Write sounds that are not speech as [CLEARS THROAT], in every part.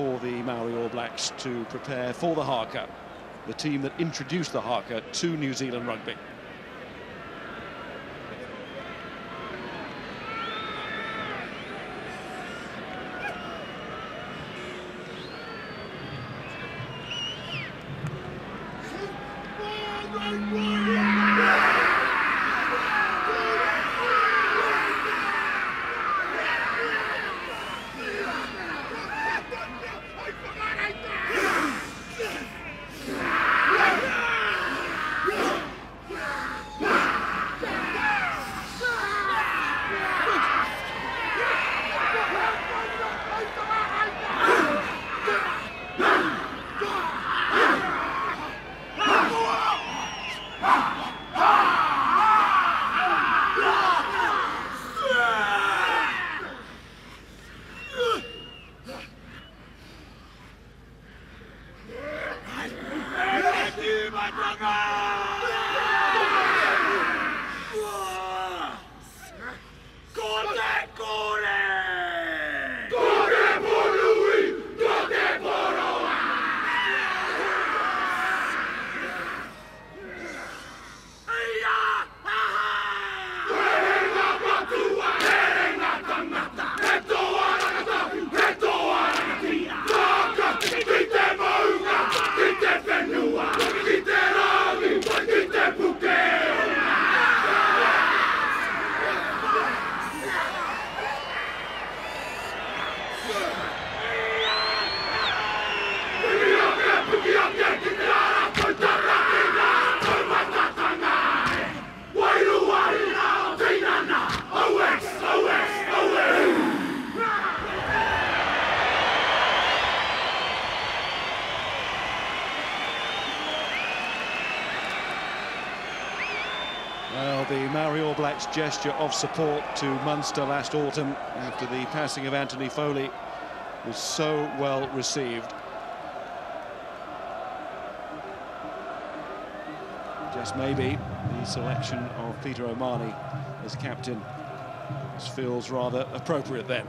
for the Maori All Blacks to prepare for the Haka, the team that introduced the Haka to New Zealand rugby. Gesture of support to Munster last autumn after the passing of Anthony Foley was so well received. Just maybe the selection of Peter O'Mahony as captain feels rather appropriate then.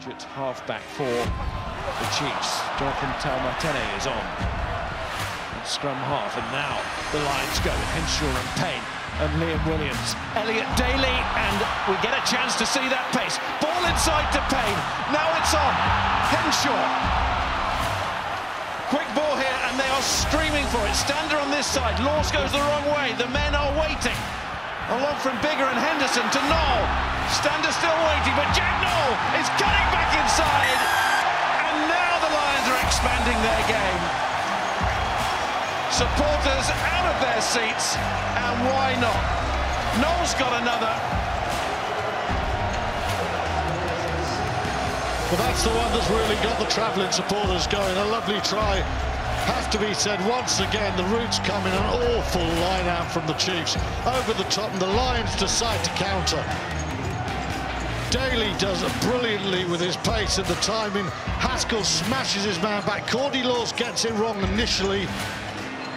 Half-back for the Chiefs. Jonathan Taumateine is on. And scrum half, and now the Lions go with Henshaw and Payne and Liam Williams. Elliot Daly, and we get a chance to see that pace. Ball inside to Payne. Now it's on. Henshaw. Quick ball here, and they are streaming for it. Stander on this side. Lawes goes the wrong way. The men are waiting. Along from Biggar and Henderson to Nowell. Stander still waiting, but Jack Nowell Supporters out of their seats, and why not? Nowell's got another. Well, that's the one that's really got the travelling supporters going. A lovely try have to be said once again the roots come in an awful line out from the Chiefs over the top and the Lions decide to counter Daly does it brilliantly with his pace and the timing Haskell smashes his man back Courtney Lawes gets it wrong initially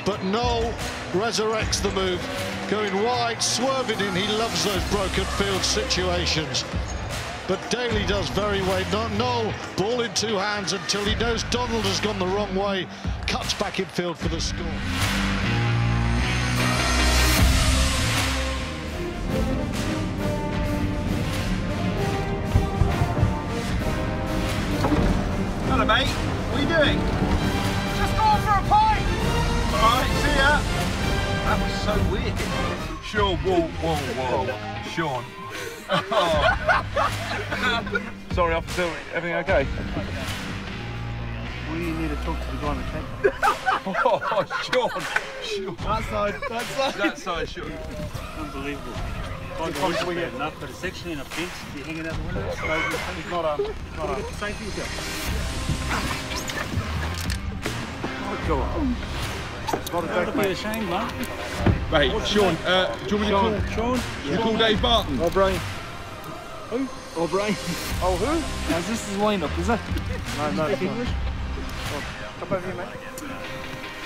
but Nowell resurrects the move going wide swerving in he loves those broken field situations but Daly does very well. Nowell, ball in two hands until he knows Donald has gone the wrong way, cuts back in field for the score. Sean, whoa, whoa, whoa. Sean. Oh. [LAUGHS] Sorry, officer. Everything okay? We need to talk to the guy on the tank. [LAUGHS] Oh, Sean. Sean. That side, that side. That side, Sean. Unbelievable. Five points we get. enough, but it's actually in a fence. You're hanging out the window. He's not um, a, not a. Same for yourself. Oh, God. It's not a Don't deck, be mate. ashamed, man. Right, Sean, uh, do you want me to call, Sean? you call Dave Barton? O'Brien. Who? O'Brien. Oh, who? Is this his lineup, is it? No, no. Speak English? Come over here, mate.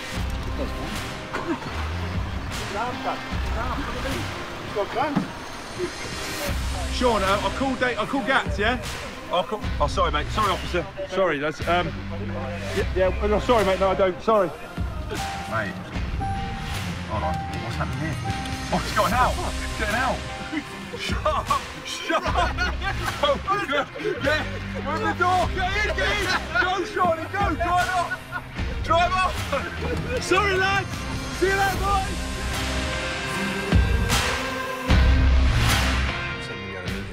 Sean, uh, I'll call Dave, I'll call Gats, yeah? Oh, cool. oh, sorry, mate. Sorry, officer. Sorry, that's, um, yeah, yeah, oh, sorry mate, no I don't, sorry. Mate. Hold on. What's happening here? Oh, it's going out. It's getting out. Shut up. Shut up. Oh, get, get. Move the door. Get in, get in. Go, Shawnee, go. Drive off. Drive off. Sorry, lads. See you later, boys.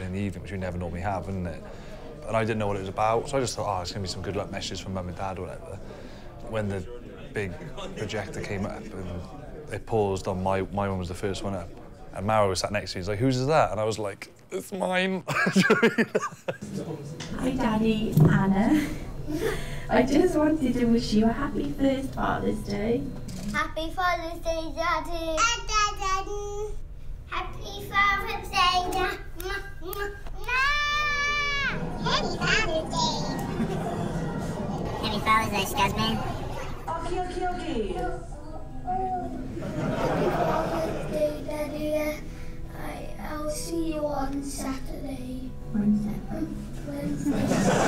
in the evening, which we never normally have, isn't it? And I didn't know what it was about, so I just thought, oh, it's going to be some good luck messages from mum and dad or whatever. When the big projector came up and it paused on my, my one was the first one up, and Maro was sat next to me, he's like, whose is that? And I was like, it's mine. [LAUGHS] Hi, Daddy, Anna. I just wanted to wish you a happy first Father's Day. Happy Father's Day, Daddy. Happy Father's Day, Dad. Happy Father's Day. Happy Father's Day, Scotsman. Daddy. I, I'll see you on Saturday. Wednesday. Wednesday.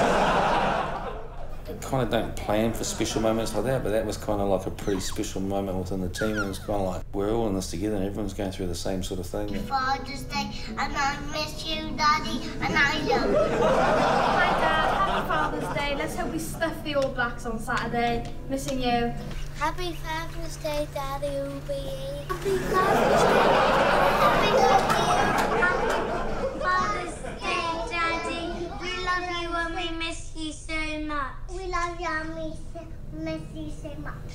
kind of don't plan for special moments like that, but that was kind of like a pretty special moment within the team. It was kind of like we're all in this together and everyone's going through the same sort of thing. Father's Day, and I miss you, Daddy, and I love you. Hi Dad, happy Father's Day. Let's hope we stuff the All Blacks on Saturday. Missing you. Happy Father's Day, Daddy Ubi. Happy Father's Day. Happy Father's Day, Daddy. We love you and we miss you so much. We love you and we miss you so much.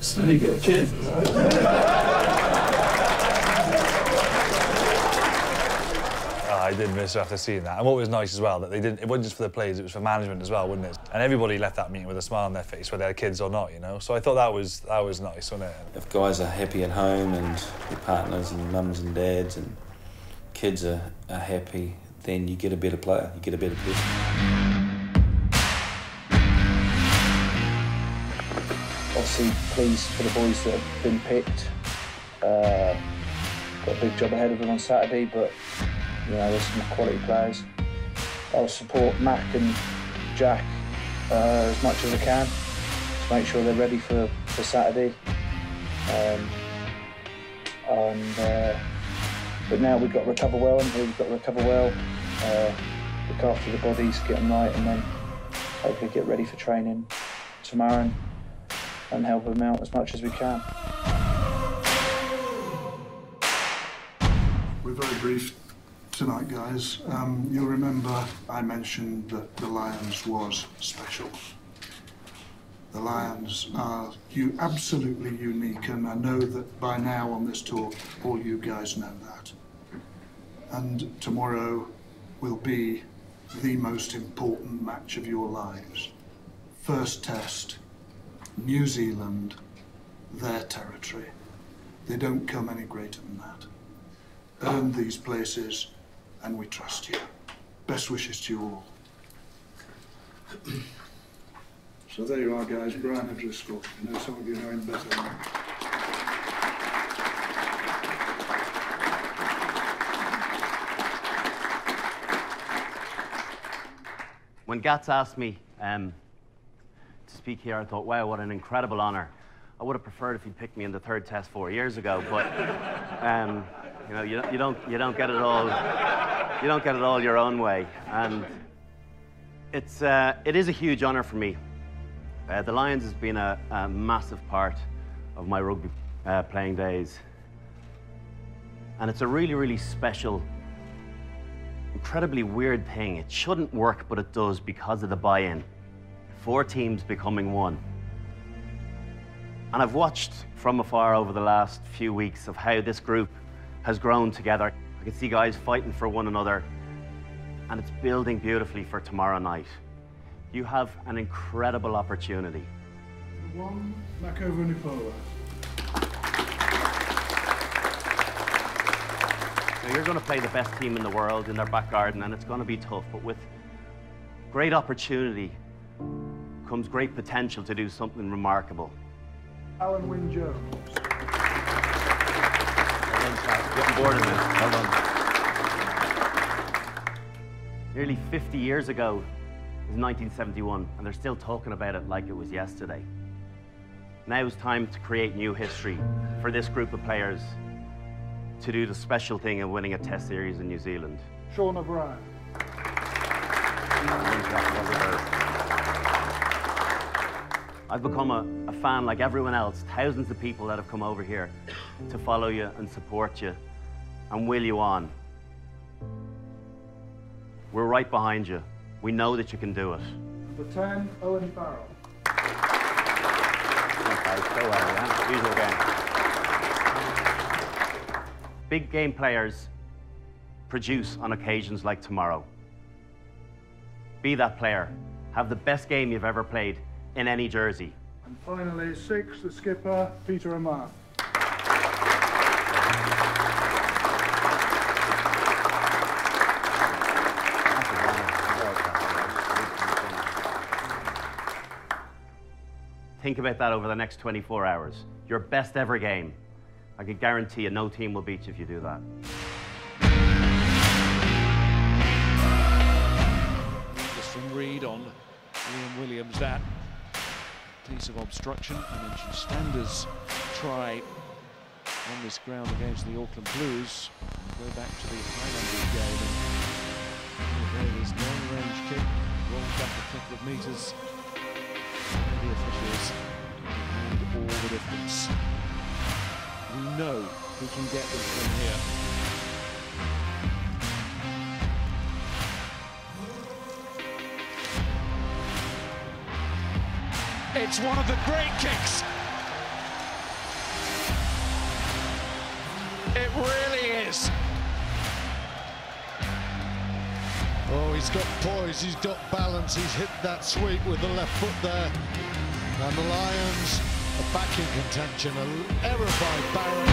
So you get a kid. I did miss after seeing that. And what was nice as well, that they didn't, it wasn't just for the players, it was for management as well, wasn't it? And everybody left that meeting with a smile on their face, whether they're kids or not, you know? So I thought that was, that was nice, wasn't it? If guys are happy at home and their partners and mums and dads and kids are, are happy, then you get a better player, you get a better person. obviously pleased for the boys that have been picked. Uh, got a big job ahead of them on Saturday, but you know there's some quality players. I'll support Mac and Jack uh, as much as I can to make sure they're ready for, for Saturday. Um, and uh, but now we've got to recover well, and we've got to recover well, uh, look after the bodies, get them right, and then hopefully get ready for training tomorrow. And, and help them out as much as we can. We're very brief tonight, guys. Um, you'll remember I mentioned that the Lions was special. The Lions are you absolutely unique, and I know that by now on this tour, all you guys know that. And tomorrow will be the most important match of your lives. First test, New Zealand, their territory. They don't come any greater than that. Earn these places, and we trust you. Best wishes to you all. [CLEARS THROAT] so there you are, guys. Brian O'Driscoll. I know, some of you know him better than me. When Gats asked me um, to speak here, I thought, wow, what an incredible honour. I would have preferred if he'd picked me in the third test four years ago, but [LAUGHS] um, you know, you, you, don't, you don't get it all you don't get it all your own way. And it's, uh, it is a huge honour for me. Uh, the Lions has been a, a, massive part of my rugby uh, playing days. And it's a really, really special, incredibly weird thing. It shouldn't work, but it does because of the buy-in. Four teams becoming one. And I've watched from afar over the last few weeks of how this group has grown together. I can see guys fighting for one another, and it's building beautifully for tomorrow night. You have an incredible opportunity. One, Mako Vunipola. Now you're going to play the best team in the world in their back garden, and it's going to be tough, but with great opportunity comes great potential to do something remarkable. Alun Wyn Jones. Getting bored of this. Nearly 50 years ago it was 1971, and they're still talking about it like it was yesterday. Now is time to create new history for this group of players to do the special thing of winning a test series in New Zealand. Sean O'Brien. I've become a, a, fan like everyone else, thousands of people that have come over here to follow you and support you and will you on. We're right behind you. We know that you can do it. Return Owen Farrell. Okay, so well, yeah. Usual game. Big game players produce on occasions like tomorrow. Be that player. Have the best game you've ever played in any jersey. And finally, six, the skipper, Peter Amar. Think about that over the next 24 hours. Your best ever game. I can guarantee you no team will beat you if you do that. Just from Read on Liam Williams that piece of obstruction. I mentioned Standers try on this ground against the Auckland Blues. Go back to the Highlanders game and there this long-range kick rolled back a couple of metres. The officials made all the difference. We know we can get them from here. It's one of the great kicks. It really he's got poise, he's got balance, he's hit that sweep with the left foot there. And the Lions are back in contention. An error by Barrett.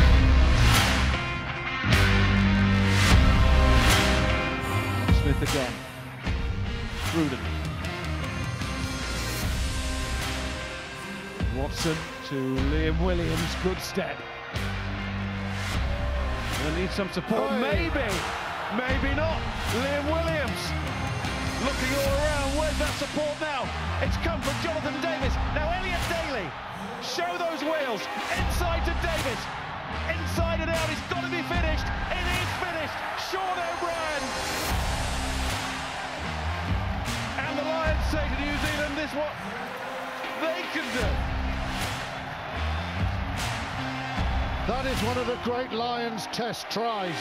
Smith again. Cruden. Watson to Liam Williams, good step. They need some support, Oi. maybe, maybe not. Liam Williams looking all around, where's that support now? It's come from Jonathan Davies. Now Elliot Daly, show those wheels, inside to Davis. Inside and out, it's got to be finished. It is finished. Sean O'Brien. And the Lions say to New Zealand, this what they can do. That is one of the great Lions test tries.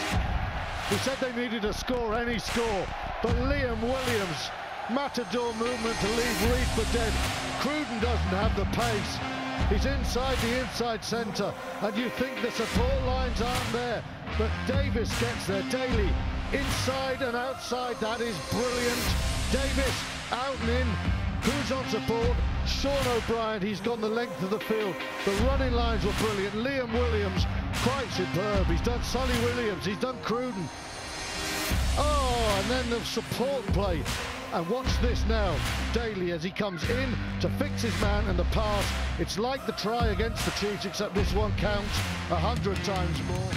We said they needed to score any score, but Liam Williams, matador movement to leave Read for dead. Cruden doesn't have the pace. He's inside the inside centre, and you think the support lines aren't there, but Davies gets there daily. Inside and outside, that is brilliant. Davies out and in. Who's on support? Sean O'Brien, he's gone the length of the field. The running lines were brilliant. Liam Williams, quite superb. He's done Sonny Williams, he's done Cruden. Oh, and then the support play. And watch this now, Daly as he comes in to fix his man and the pass. It's like the try against the Chiefs, except this one counts a hundred times more.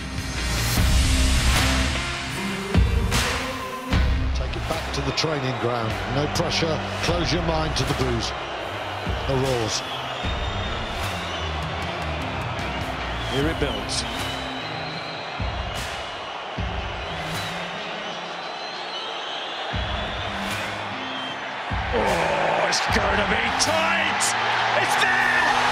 Take it back to the training ground. No pressure, close your mind to the boos. The roars. Here it builds. Oh, it's going to be tight! It's there!